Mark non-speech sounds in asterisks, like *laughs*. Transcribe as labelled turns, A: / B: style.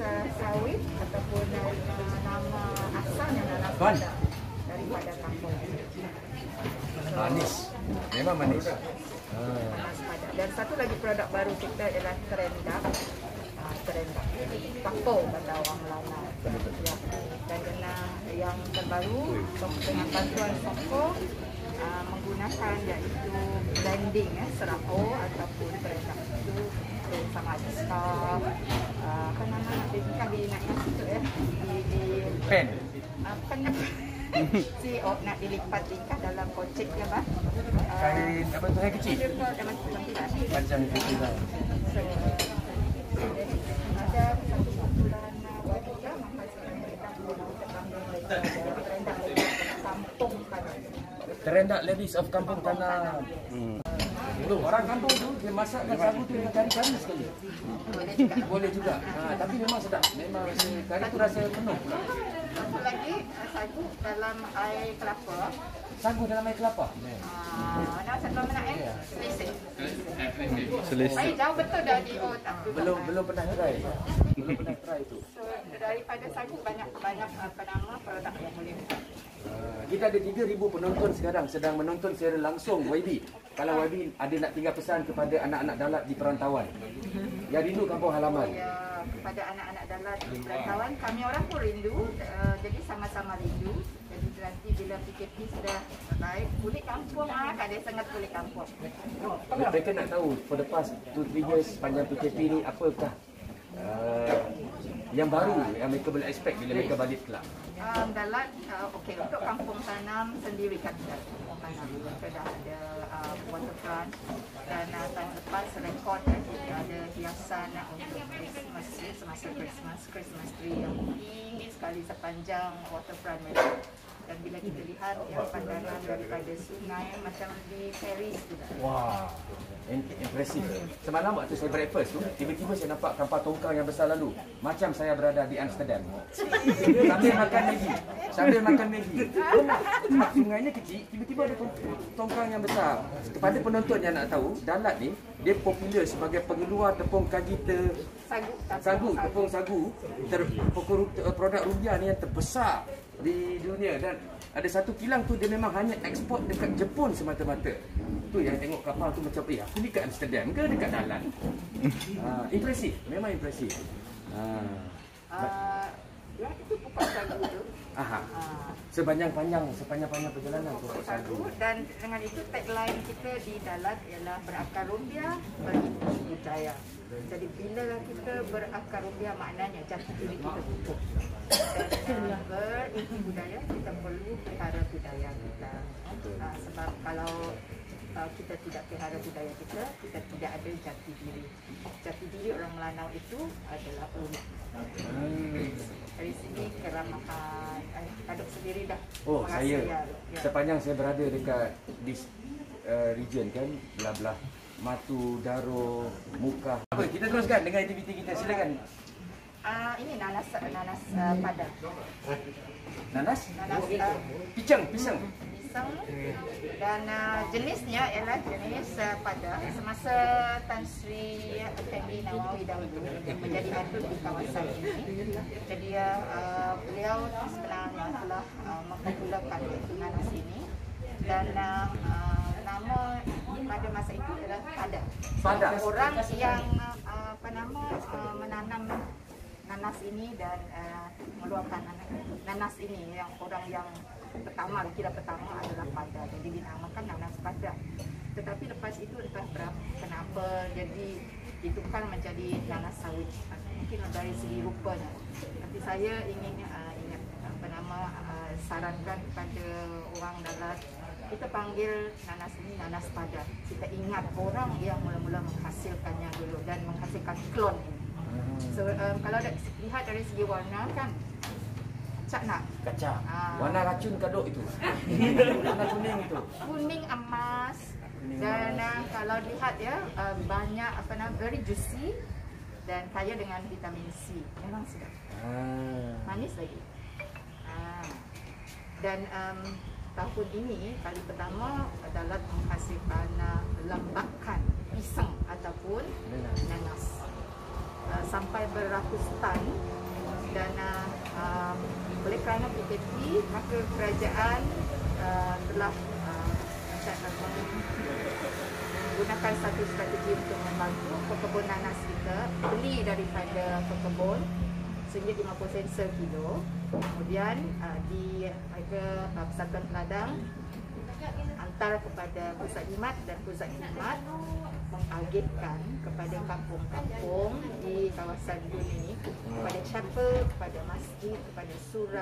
A: uh, sawit ataupun uh, nama asalnya nanas
B: Tuan.
A: pada daripada kampung. So,
B: Manis. Memang manis. Ah.
A: pada. Dan satu lagi produk baru kita ialah terendak. Uh, terendak. Papo kata orang Melaka. Ya. Dan kena yang terbaru dengan bantuan Soko uh, menggunakan iaitu blending eh, serao ataupun terendak itu eh, sama ada star uh, apa nama kan di nak situ ya di, di
B: Pen.
A: apa nak *laughs* si oh, nak dilipat tingkah dalam kocek ke bah uh,
B: Kain apa tu yang kecil?
A: macam tidak
B: Macam kecil lah.
A: So, ada satu kumpulan warga menghasilkan kan
B: Terendak ladies of Kampung Tanah. Hmm. Orang kampung tu dia masakkan sagu tu dengan kari-kari sekali.
A: boleh juga *laughs*
B: Boleh juga. Ha, tapi memang sedap. Memang rasa kari tu rasa penuh pula.
A: Satu lagi sagu dalam air kelapa.
B: Sagu dalam air kelapa.
A: Ah, nak satu mana eh? Selisih.
C: Selisih.
A: Saya jauh betul dah di oh tak
B: Belum belum pernah try. Belum pernah try tu.
A: So daripada sagu banyak banyak apa nama produk yang boleh
B: kita ada 3,000 penonton sekarang sedang menonton secara langsung YB. Kalau YB ada nak tinggal pesan kepada anak-anak dalat di perantauan. Yang rindu kampung halaman.
A: Ya kepada anak-anak dalam di perantauan kami orang pun rindu uh, jadi sama-sama rindu. Jadi nanti bila PKP sudah baik kulit kampung ah kan dia sangat kulit kampung.
B: Mereka nak tahu for the past 2-3 years panjang PKP ni apakah yang baru yang mereka boleh expect bila mereka balik kelab.
A: Um, dalat uh, okey untuk kampung tanam sendiri kan kita tanam. Kita dah ada uh, waterfront. Dan uh, tahun lepas rekod uh, kita ada hiasan uh, untuk Christmas semasa Christmas Christmas tree yang tinggi sekali sepanjang waterfront mereka lihat yang pandangan daripada sungai macam di Paris juga
B: Wah, impressive. Semalam waktu saya breakfast tu, tiba-tiba saya nampak kapal tongkang yang besar lalu. Macam saya berada di Amsterdam. Sambil makan Maggi. Sambil makan Maggi. Sungainya kecil, tiba-tiba ada tong- tongkang yang besar. Kepada penonton yang nak tahu, Dalat ni, dia popular sebagai pengeluar tepung kaji ter,
A: sagu
B: sagu, tepung sagu, ter, produk rubiah ni yang terbesar di dunia dan ada satu kilang tu dia memang hanya ekspor dekat Jepun semata-mata. Tu yang tengok kapal tu macam eh aku ni kat Amsterdam ke dekat Dalan? ha, *laughs* impresif, memang impresif. Ha.
A: uh, ya itu pokok sagu tu
B: Aha.
A: uh,
B: Sepanjang-panjang, sepanjang-panjang perjalanan pokok sagu.
A: sagu dan dengan itu tagline kita di Dalat ialah berakar rupiah berinti budaya. Jadi bila kita berakar rupiah maknanya jati diri kita. Dan uh, berinti budaya kita perlu pelihara budaya kita. Uh, sebab kalau uh, kita tidak pelihara budaya kita, kita tidak ada jati diri. Jati diri orang Melanau itu adalah unik.
B: Hmm.
A: Dari sini keramahan, eh, kaduk sendiri dah.
B: Oh, saya
A: ya. Ya.
B: sepanjang saya berada dekat this uh, region kan, belah-belah Matu, Daro, Mukah. Apa, kita teruskan dengan aktiviti kita. Silakan.
A: Ah ini nanas nanas uh, padang.
B: Nanas?
A: Nanas uh,
B: Pisang, pisang.
A: pisang dan uh, jenisnya ialah jenis uh, padang. Semasa Tan Sri Effendi Nawawi dahulu menjadi adun di kawasan ini. Jadi uh, beliau sebenarnya telah uh, iaitu nanas ini dan uh, uh, nama pada masa itu ialah padang.
B: Padang.
A: Orang yang uh, apa nama uh, menanam nanas ini dan uh, meluahkan nanas, nanas ini yang orang yang pertama kira pertama adalah pada jadi dinamakan nanas pada tetapi lepas itu entah berapa kenapa jadi ditukar menjadi nanas sawit mungkin dari segi rupanya tapi saya ingin uh, ingat apa nama uh, sarankan kepada orang dalat kita panggil nanas ini nanas pada kita ingat orang yang mula-mula menghasilkannya dulu dan menghasilkan klon ini So um, kalau ada, lihat dari segi warna kan Cak nak
B: Kaca.
A: Ah.
B: Warna racun kaduk itu. *laughs* Warna kuning itu.
A: kuning emas dan uh, kalau lihat ya uh, banyak apa nama very juicy dan kaya dengan vitamin C. Memang sedap.
B: Ah.
A: Manis lagi. Ah. Dan um, tahun ini kali pertama adalah menghasilkan lembakan pisang ataupun nanas. uh, sampai beratus tan. Dan uh, uh oleh kerana PKP maka kerajaan uh, telah uh, menggunakan satu strategi untuk membantu perkebunan nanas kita beli daripada pekebun sehingga 50 sen sekilo kemudian uh, di harga uh, persatuan peladang hantar kepada pusat jimat dan pusat jimat mengagihkan kepada kampung-kampung di kawasan ini kepada chapel, kepada masjid, kepada surau